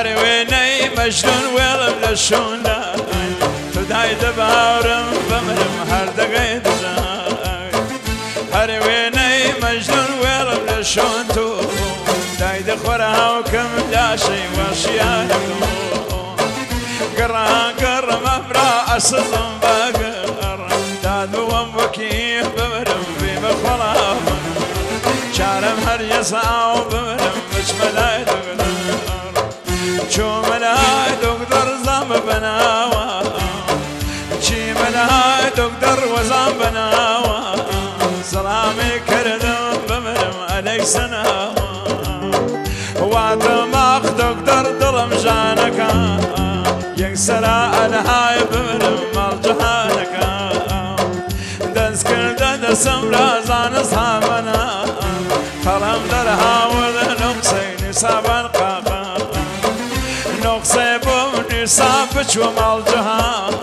هەر وێنەی مەژدون وێڵم لە شووندا تدای دەبارم بمرم هەردەگەی دژای هەر وێنەی مەژدون وێڵم لە شۆن تو. دای دەخۆرە هاوکەم لاشەی واشیانم گەڕان گەڕەمە برا ئەسزم باگەڕ دادووەم وەکی بمرم بێ بەخۆڵام چارەم هەر یەساو بمرم بچمە لای دەگەدەر چۆمە لای دۆکتەر زامە بەناوە چیمە لای دۆکتەر وەزان بەناوە سەڵامی کردم بمرم ئەلەی سەناوە واتە ماخ دۆکتەر دڵم ژانەکە یەکسەرا ئەلهای بمرم ماڵجهانەکە دەست کردە دەسم رازانە سامەنا نیسا بچوە ماڵجهان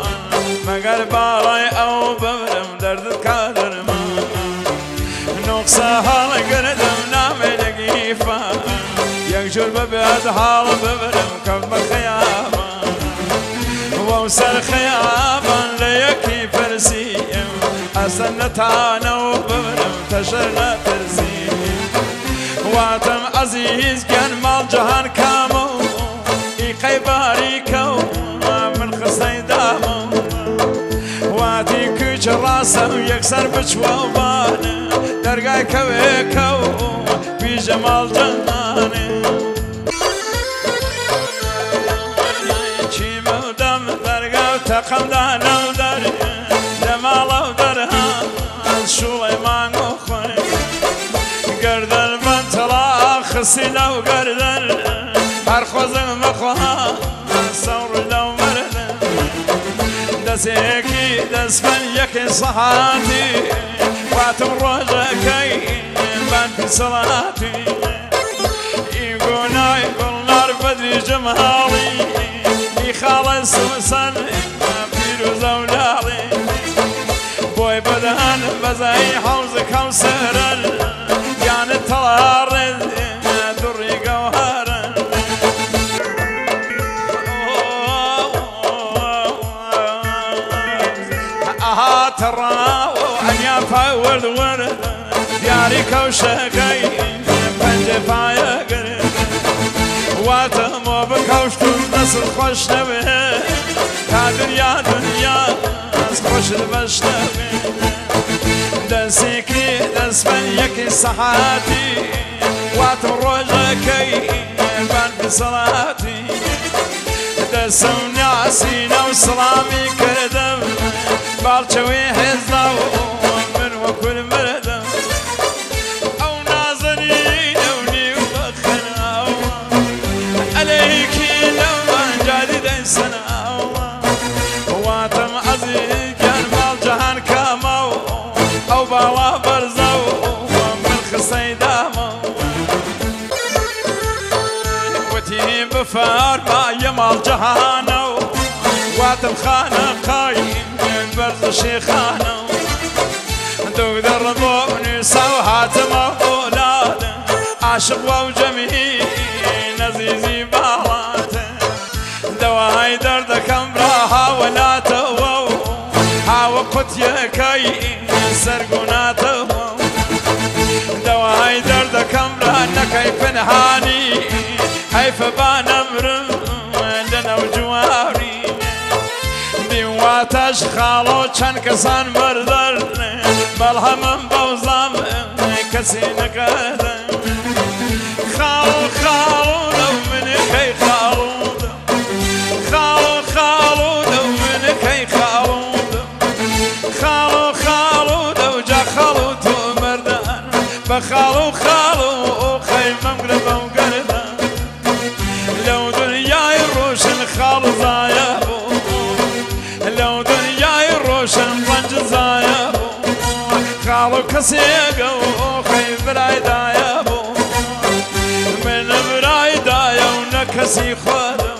مەگەر باڵای ئەو بمرم دەردت کادرمە نقسە هەڵگردم نامێ لەگیفە یەک جور بەبێت هاڵ ببرم کەم بە خەیامە وەو سەر خەیامان لە یەکی پرسیم. ئەسەن نەتانە و ببرم تەژەر نەترسیم واتم ئەزیز گەن سەر و یەکسەر بچوابانە دەرگای کەوێکە و بی جمال چیمەدەم چی و تەقەمدانە و دەرێ لە ماڵە و دەرها شوڵێ مانگۆ خونه. گردن من تەڵا خسی لەوگەر سيكيد اسفل يكي صحاتي واتم من بعد صلاتي يقول يقول نار بدري جمهاري يخلص صنایم پیروز اولاري بوي بدهان بزاي حوزك حوسه کەوشەکەی پەنجە پایەگەر واتە مۆ بکەوشت و دەست خۆش نەوێ تا دنیا دنیا خۆشت بەش نەوێ دەستێکی دەستبەن یەکی سەحاتی واتە ڕۆژەکەی بان بسەڵاتی و بفەرمایە ماڵ جەهانە و واتم خانە قایم بەرز شێخانە و دوو دەڕبۆنی ساو هاتمە ئۆلادە عاشق وا و جەمی نەزیزی باڵاتە دەوای دەردەکەم برا هاوەلاتەوە و هاوە قوتیەکەی سەرگوناتەوە دەوای دەردەکەم برا نەکەی پنهانی حیفە بانەمرم لەنەو جواری دیواتەش خاڵۆ چەند کەسان مەردەر بەڵهەمم بەوزام کەسی نەکەدە خاڵ خاڵ لەو منەکەی خاڵ خاڵ خاڵ لەو منەکەی خاڵ خاڵ خاڵ لەو جا خاڵ و تۆ مەردان بە خاڵ و خاڵ و خەیمەم گرە بەو ڕۆشن ڕەنج زایە بوو خاڵ و کەسێگە و خەی برایدایە بوو من برایدایە و نە کەسی خۆدم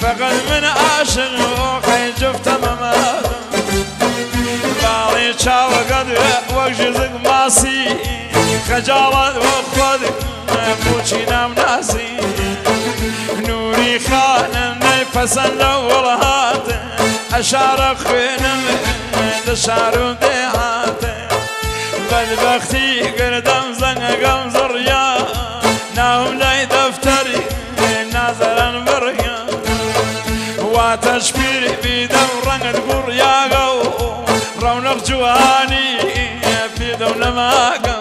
فقط من عاشق و خەی جفتە مەمادم باڵی چاوەگەد وەک ژزک ماسی خەجاڵات وە خۆد بۆچی نام ناسی نوری پسند ولهات اشار خوینم دشارو دیهات بدبختی گردم زنگم زریا. ناهم لای دفتری نازران بریا. واتشبیر بیدم رنگت گریاگو رونق جوانی بیدم لماگو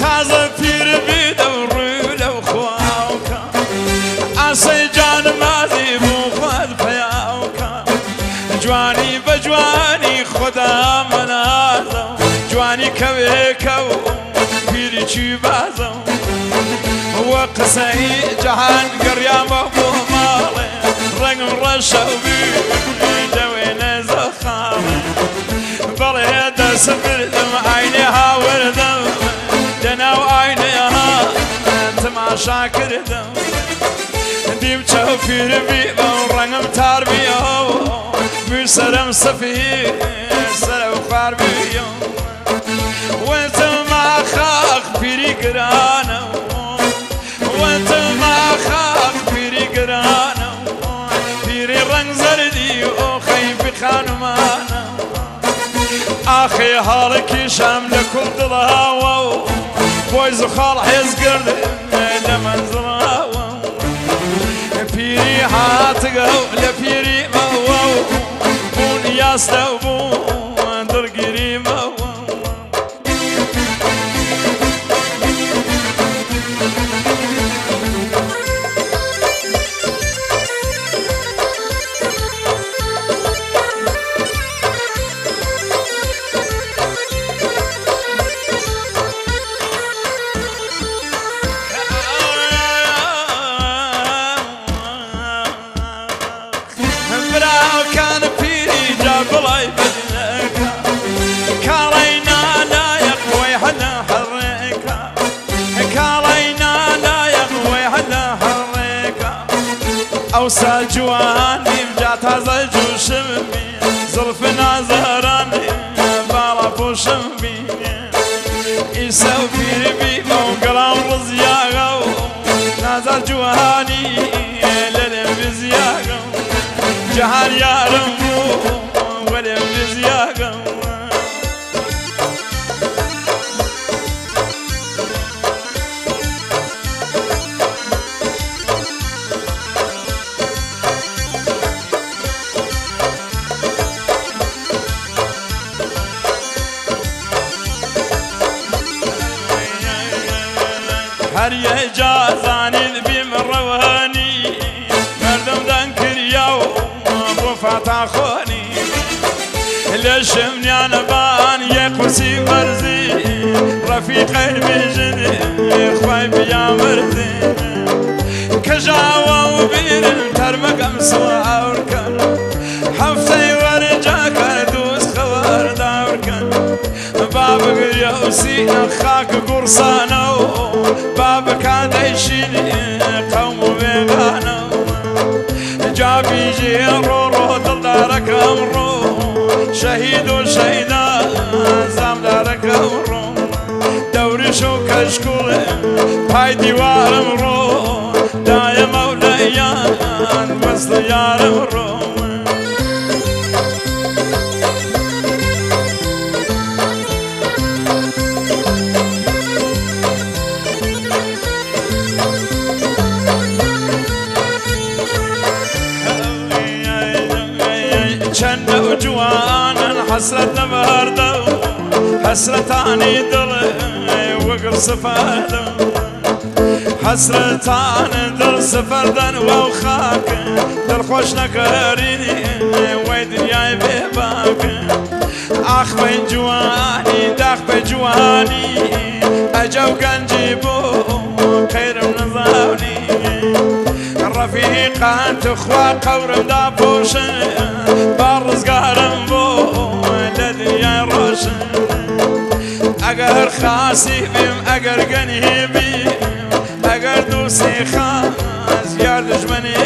تازه پیر چی بازم. وقسي جهان قريام ابو مالي. رقم رشا وبي دوين زخام بريد سفر دم عينها وردم. دنا وعينها انت ما شاكر دم. ديم تشوفير بي رقم تاربيو بسرم سفي آخي هاركي شام لكل ضلاوة بويز خال حيز قرد لمنزلاوة بيري هاتقو لبيري موو بون ياستو بون. درقري مجات هر یه جازانی بیم روانی مردم دن کریاو بو فتا خونی لشم نیان بان یه قوسی مرزی رفیق بیجن خوای بیا مرزی. کجاوا و بیرن ترمکم سوار کن. هفته ورجا کردوس خبر دار کن. باب قريوسي خاك بابەکان دەیشین قەم و وێگانە جابیژێ ڕۆڕۆ دڵدارەکەم ڕۆ شەهید و شەیدا زامدارەکەم ڕۆ دەوریش و کەشکوڵێ پای دیوارم ڕۆ دایە مەولەیان مەسڵ یارم ڕۆ حسرتانی دل وقل سفردو حسرتان دل سفردن و خاک دل خوش نکرینی وی دنیای بباک آخ به جوانی داخ به جوانی اجو گنجی بو خیرم نزاونی رفيقان تخوى قورم دا بوشن بارزقارم بو. يا روشن. اگر خاصی بیم اگر گنی بیم اگر دوستی خاص یار دشمنی